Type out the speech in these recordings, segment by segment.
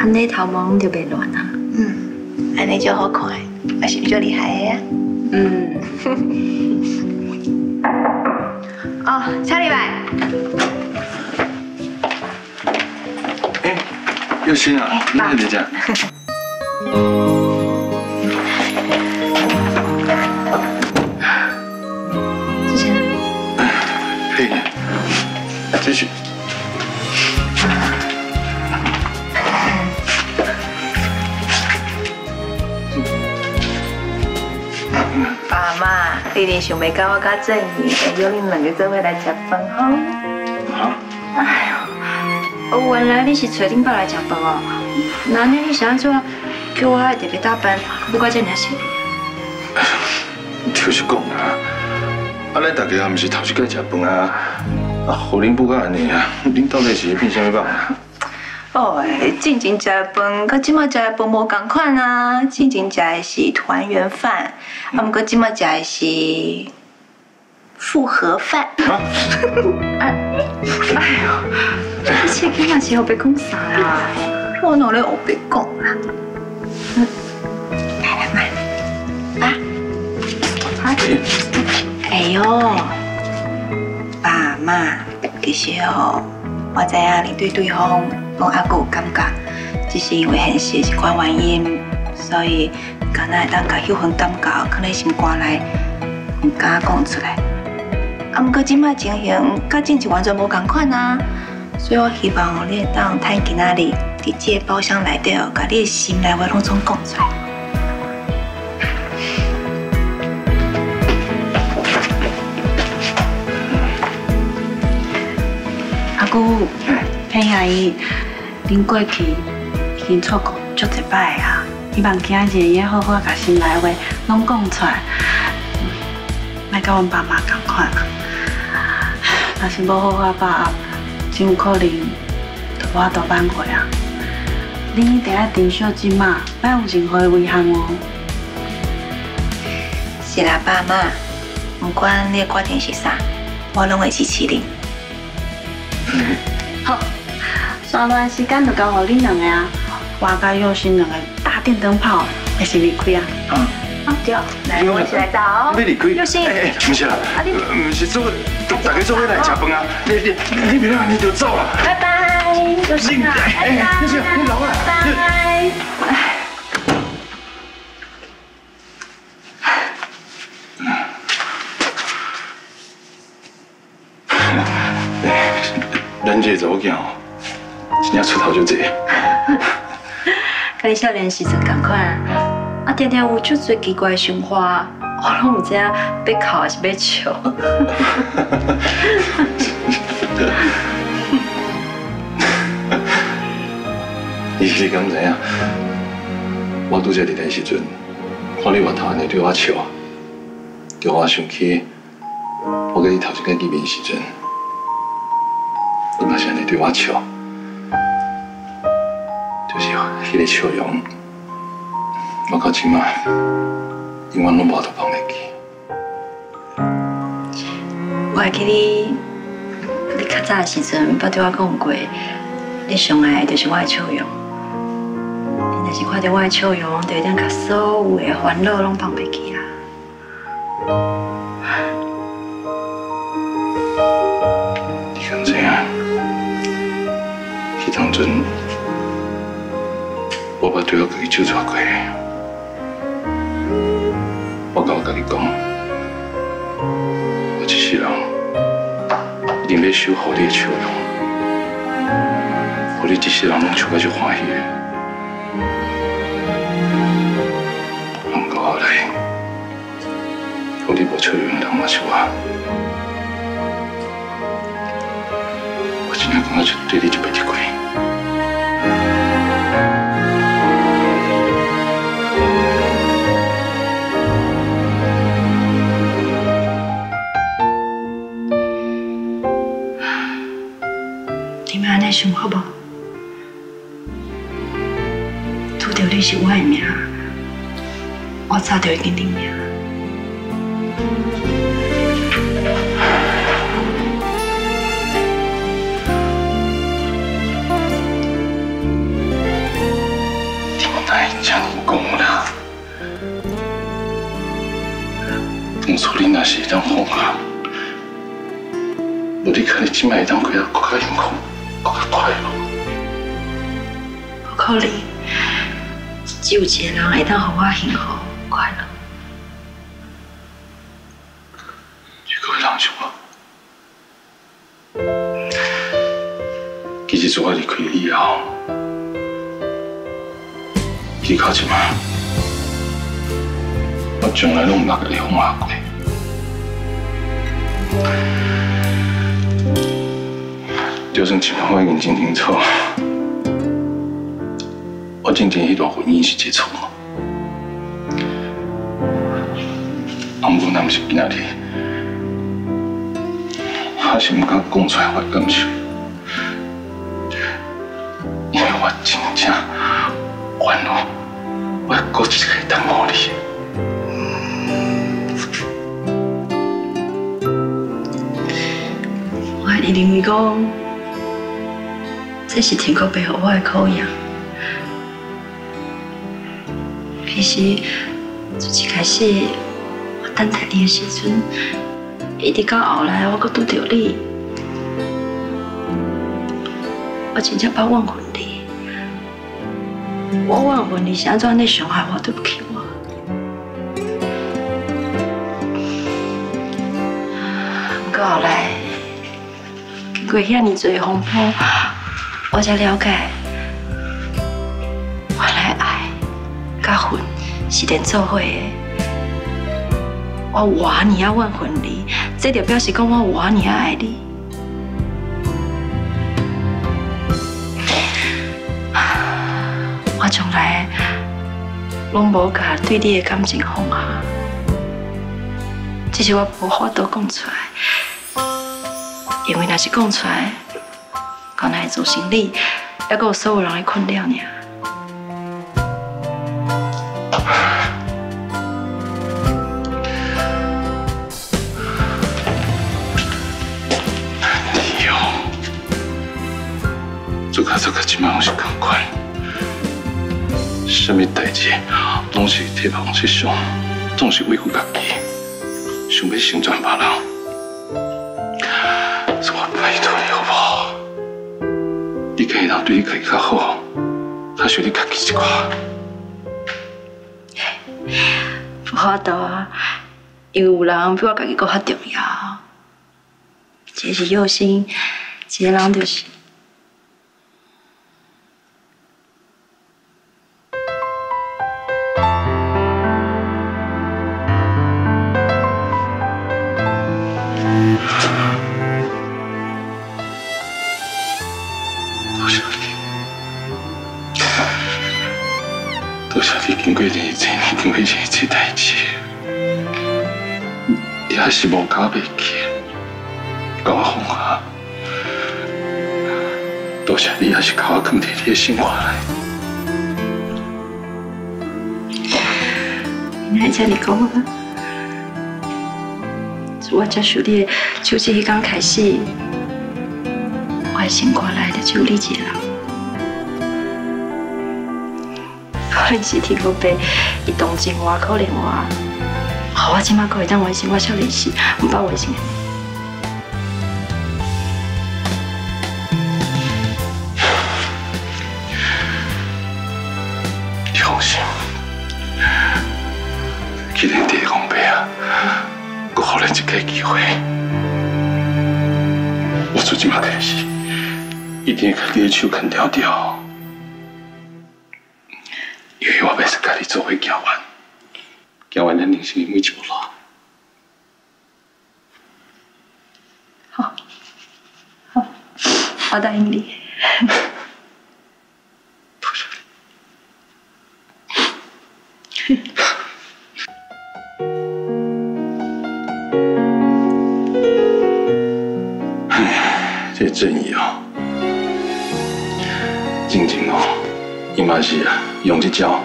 安尼头毛就袂乱啊。嗯，安尼就好看，我是比较厉害的呀。嗯。哦，下礼拜。哎，又新啊，那就这样。妈，你哋想要跟我家正义，会约你们两个做伙来吃饭吼？好。哎呦，哦，原来你是找恁爸来食饭哦。那你你是安怎叫我爱特别打扮，不过这尔辛苦？就是讲啊，啊，咱大家也毋是头一过食饭啊，啊，互恁不过安尼啊，恁到底是变啥物饭啊？哦，静静食的饭，佮即马食的饭无共款啊。静静食的是团圆饭，啊，毋过即马食的是复合饭。啊？哎呦，这切囡仔是后别讲啥啦？我哪咧后别讲啦？来来嘛，啊，好，哎呦，爸妈，其实哦，我知影你对对方拢还够有感觉，只是因为现实一寡原因，所以敢若会当甲迄份感觉放在心肝内，唔敢讲出来。啊，毋过即摆情形甲之前完全无共款啊，所以我希望，你会当趁今仔日伫这个包厢内底哦，甲你的心内话拢总讲出来。阿姑，听阿姨，恁过去已经错过足一摆啊，希望今日也好好甲心内话拢讲出来，莫甲阮爸妈共款。若是无好好把握，真有可能就我都挽回啊。你一定要珍惜即马，莫有任何的遗憾哦。是啦，爸妈，不管你决定是啥，我拢会支持你。好，上段时间就交互恁两个啊，我甲佑心两个大电灯泡还是离开啊。啊？好，对，来，我们一起来找。要离开？佑心，哎哎，不是啦，不是做，大家做伙来吃饭啊！你你你别让你就走了。拜拜，佑心啊，拜拜，佑心，你老了。拜拜。咱这查某囝哦，真正出头就济。甲你少年时阵同款，啊，常常有足多奇怪的想法，我拢唔知影要哭还是要笑。你是敢知影？我拄则伫台时阵，看你外头安尼对我笑，叫我想起我跟你头一届见面时阵，你嘛是安尼对我笑，个笑容，我到即马永远拢无法度放袂记。我会记你，你较早的时阵，捌对我讲过，你上爱的就是我的笑容。你若是看到我的笑容，就会当把所有的烦恼拢放袂记啊。你敢知影？迄当阵，我捌对我家己手抓过。我甲我家己讲，我一世人一定要守护你的笑容，互你一世人拢笑甲足欢喜的。毋过后来，互你无笑容的人嘛是我。我真正感觉就对你就袂得过。想好不？遇到你是我的命，我找到一定定命。听，里那是一张红卡，我得看你去买一张，够要够卡用卡。更加快乐。不可能，只有一个人会当让我幸福快乐。如果人是我，其实自我离开你以后，其到即摆，我从来拢毋捌甲你放下过。就算即摆我已经真清楚，我真正迄段婚姻是一个错误。啊，毋过那毋是今仔日，还是毋敢讲出来我的感受，因为我真正烦恼，我搁一个耽误你。我还认为讲，这是天国背后我的考验。其实，从一开始我等待你的时阵，一直到后来我搁拄到你，我真正把忘婚你。我忘婚你是安怎你伤害我？对不起我。不过后来。经过遐尼多风波，我才了解，原来爱甲恨是连做伙的。我活你啊，万分你，这就表示讲我活你啊爱你。我从来拢无甲对你的感情放下，只是我无法度讲出来。因为若是讲出来，可能会造成你，还有所有人来困扰尔。你哦，做甲做甲，即摆拢是共款，什么代志拢是替别人设想，总是委屈家己，想要成全别人。你可以让对你家己较好，较想你家己一寡。不法度啊，因为有人比我家己搁较重要。一个是佑心，一个人就是。多谢你经过这一切，经过这一切代志，你还是无甲袂记，甲我放下。多谢你，还是甲我放伫你的生活内。你还这里讲啊？自我接受你的手指迄天开始，我的生活内就只有你一个人。可能是天公伯伊同情我、可怜我，好我即马可以当完成我少年时唔把完成的。你放心，既然地公伯啊，我给咱一个机会，我从今麦开始，一定把你的手啃掉掉，因为我要是跟你做伙行完，行完咱人生的每一步路。好，好，我答应你。这正义哦，静静哦，伊嘛是啊，用这招，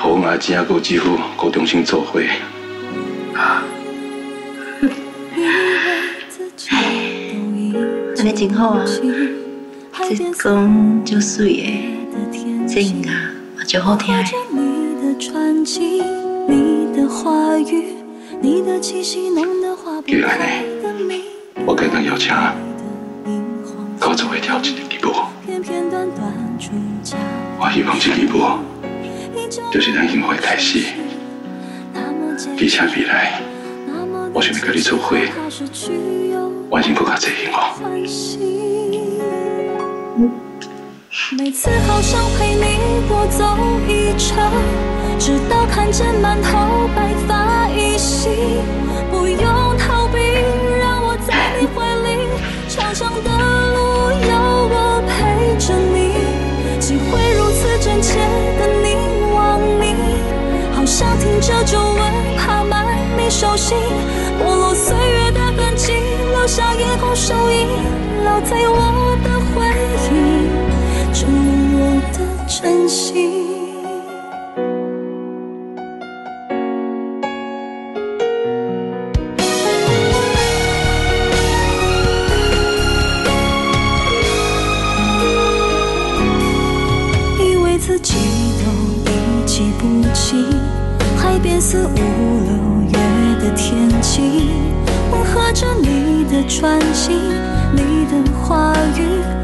互阮阿姊仔个姊夫个重新做伙啊。安尼真好啊！这歌就水的，这音乐嘛就好听的。你的传奇，你的话语，你既然呢，我今日邀请高祖会跳一支吉舞，我希望这支舞就是咱幸福的开始，而且未来我想要跟你做伙，完成更加多幸福。每次好想陪你多走一程，直到看见满头白发依稀。不用逃避，让我在你怀里。长长在我的回忆，证明我的真心。以为自己都已记不清海边四五六月的天气，温和着你的专心，你的话语。